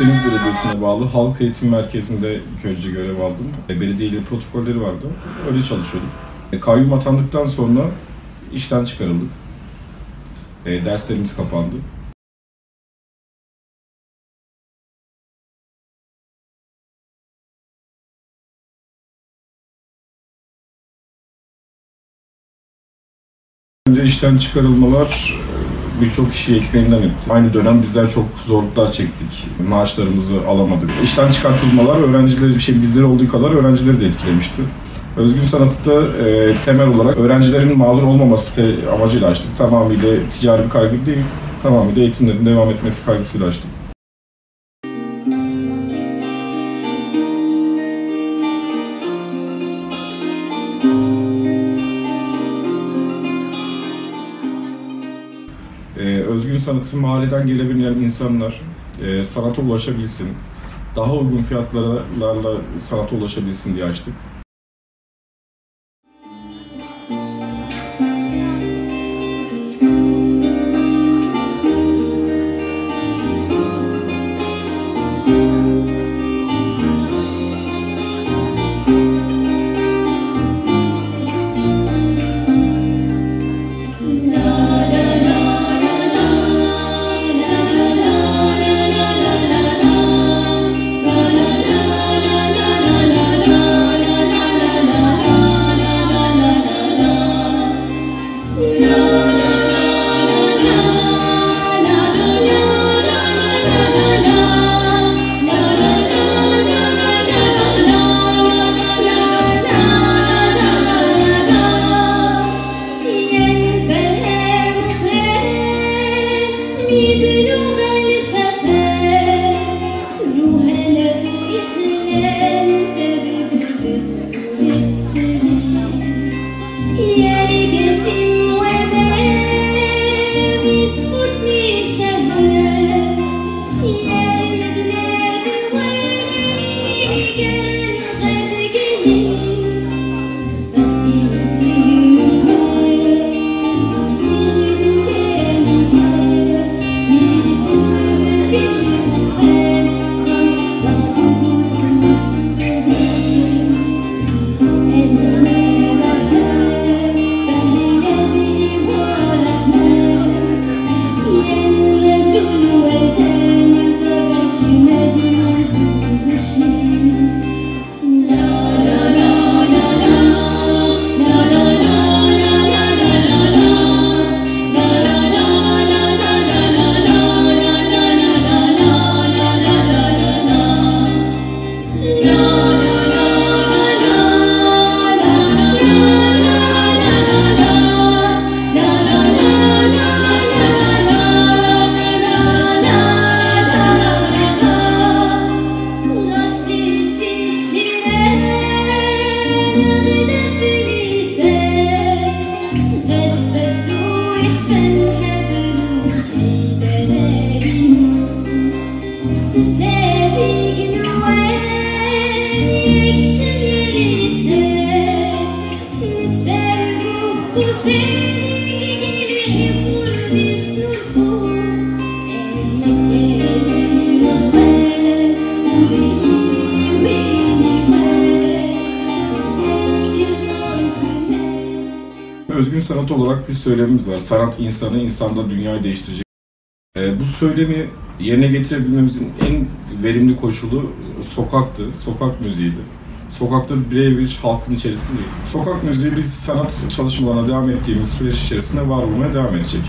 Akdeniz Belediyesi'ne bağlı Halk Eğitim Merkezi'nde ilk önce görev aldım. E, Belediyeyle protokolleri vardı. Öyle çalışıyorduk. E, Kayyum atandıktan sonra işten çıkarıldık. E, derslerimiz kapandı. Önce işten çıkarılmalar birçok kişiyi ekmeğinden etti. Aynı dönem bizler çok zorluklar çektik. Maaşlarımızı alamadık. İşten çıkartılmalar öğrencileri bir şey bizleri olduğu kadar öğrencileri de etkilemişti. Özgün sanatı da e, temel olarak öğrencilerin mağdur olmaması amacıyla açtık. Tamamıyla ticari bir kaygı değil, tamamıyla eğitimlerin devam etmesi kaygısıyla açtık. Ee, özgün sanatı mahalleden gelebilen insanlar e, sanata ulaşabilsin, daha uygun fiyatlarla sanata ulaşabilsin diye açtık. Sanat olarak bir söylemimiz var. Sanat insanı, insanda dünyayı değiştirecek. Ee, bu söylemi yerine getirebilmemizin en verimli koşulu sokaktı, sokak müziğiydi. Sokakta birebir halkın içerisindeyiz. Sokak müziği biz sanat çalışmalarına devam ettiğimiz süreç içerisinde var olmaya devam edecek.